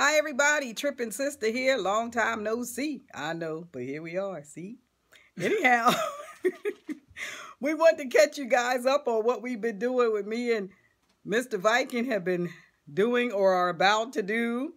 Hi, everybody. Tripping Sister here. Long time no see. I know, but here we are. See? Anyhow, we want to catch you guys up on what we've been doing with me and Mr. Viking have been doing or are about to do.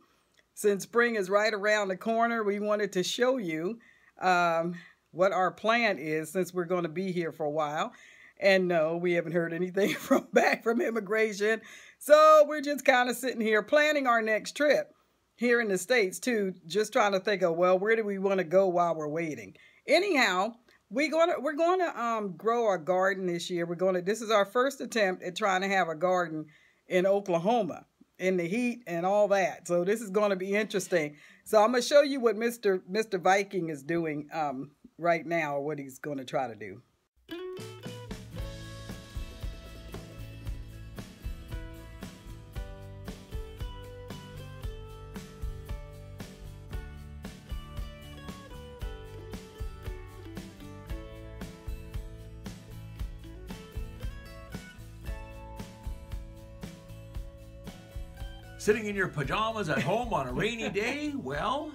Since spring is right around the corner, we wanted to show you um, what our plan is since we're going to be here for a while. And no, we haven't heard anything from back from immigration. So we're just kind of sitting here planning our next trip here in the States too, just trying to think of, well, where do we want to go while we're waiting? Anyhow, we gonna we're gonna um grow our garden this year. We're gonna this is our first attempt at trying to have a garden in Oklahoma in the heat and all that. So this is gonna be interesting. So I'm gonna show you what Mr. Mr. Viking is doing um right now, or what he's gonna try to do. Sitting in your pajamas at home on a rainy day? Well,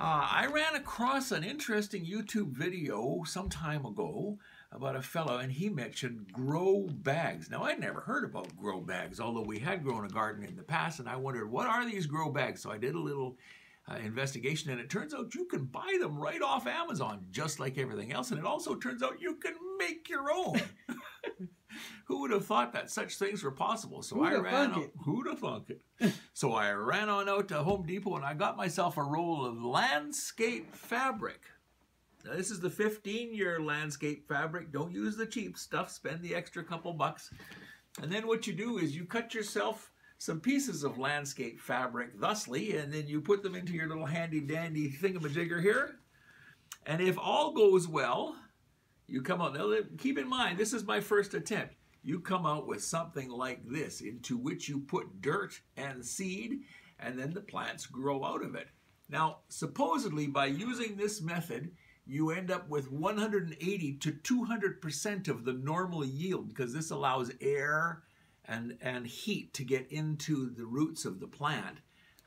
uh, I ran across an interesting YouTube video some time ago about a fellow, and he mentioned grow bags. Now, I'd never heard about grow bags, although we had grown a garden in the past, and I wondered, what are these grow bags? So I did a little uh, investigation, and it turns out you can buy them right off Amazon, just like everything else. And it also turns out you can make your own. who would have thought that such things were possible? So Who'da I ran. Out, who'd have thunk it? so I ran on out to Home Depot and I got myself a roll of landscape fabric. Now this is the 15-year landscape fabric. Don't use the cheap stuff. Spend the extra couple bucks. And then what you do is you cut yourself some pieces of landscape fabric thusly, and then you put them into your little handy dandy thingamajigger here. And if all goes well, you come out, now keep in mind, this is my first attempt. You come out with something like this, into which you put dirt and seed, and then the plants grow out of it. Now, supposedly by using this method, you end up with 180 to 200% of the normal yield because this allows air and, and heat to get into the roots of the plant.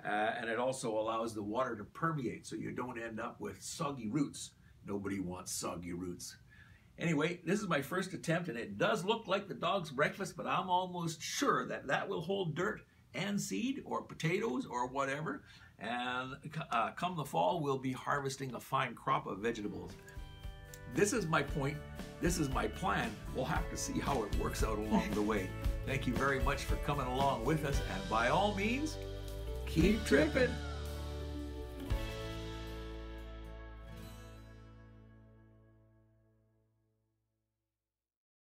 Uh, and it also allows the water to permeate so you don't end up with soggy roots. Nobody wants soggy roots. Anyway, this is my first attempt, and it does look like the dog's breakfast, but I'm almost sure that that will hold dirt and seed or potatoes or whatever. And uh, come the fall, we'll be harvesting a fine crop of vegetables. This is my point. This is my plan. We'll have to see how it works out along the way. Thank you very much for coming along with us, and by all means, keep, keep tripping. tripping.